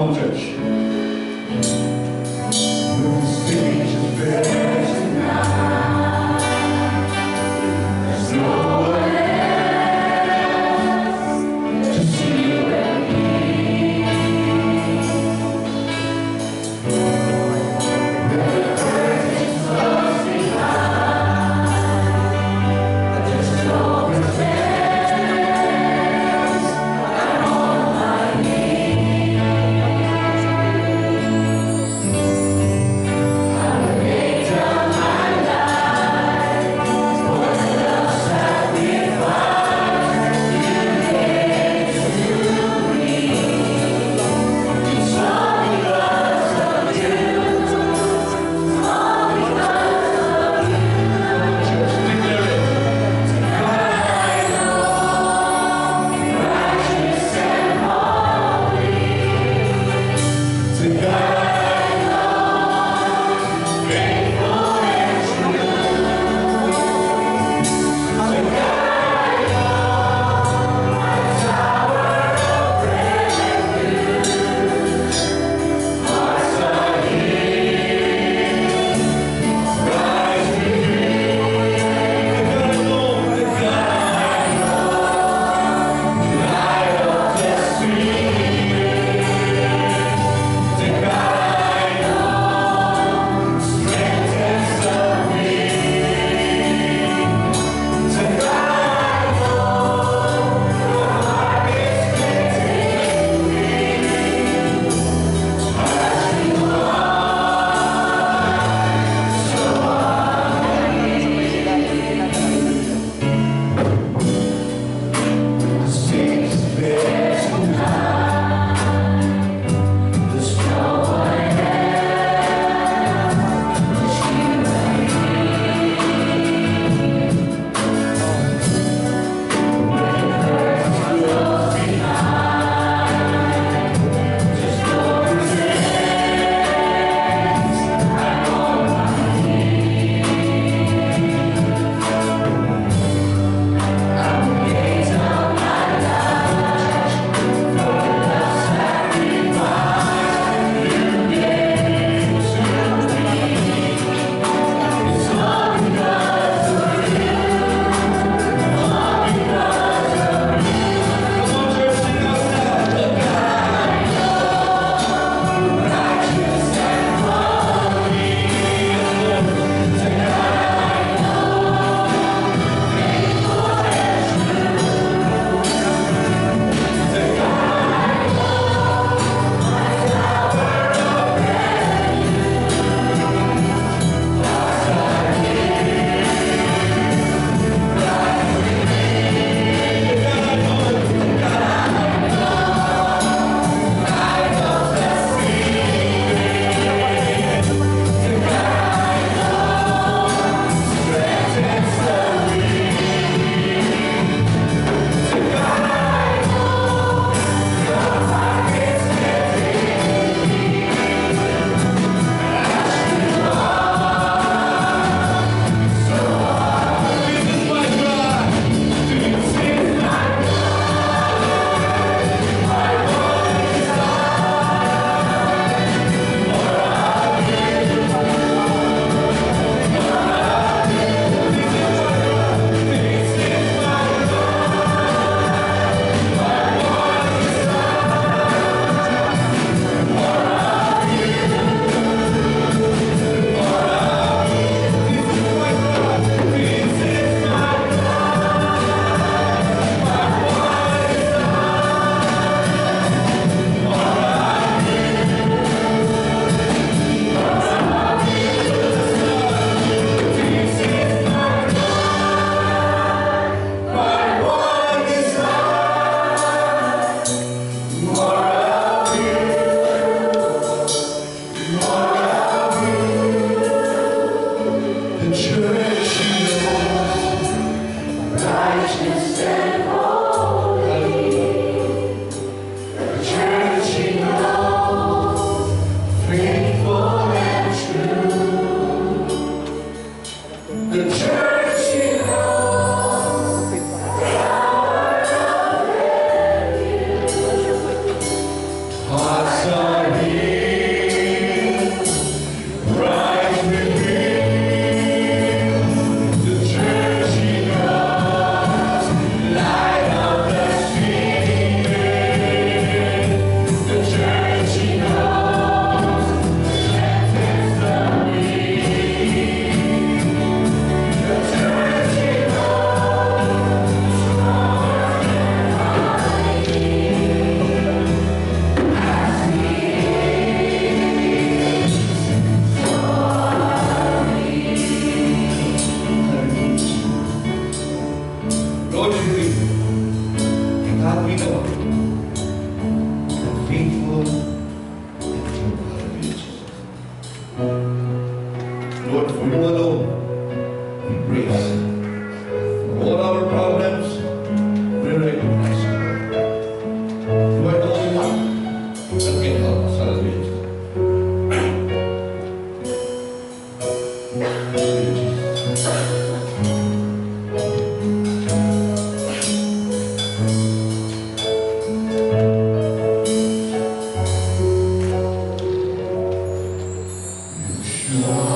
Come on, church. Lord.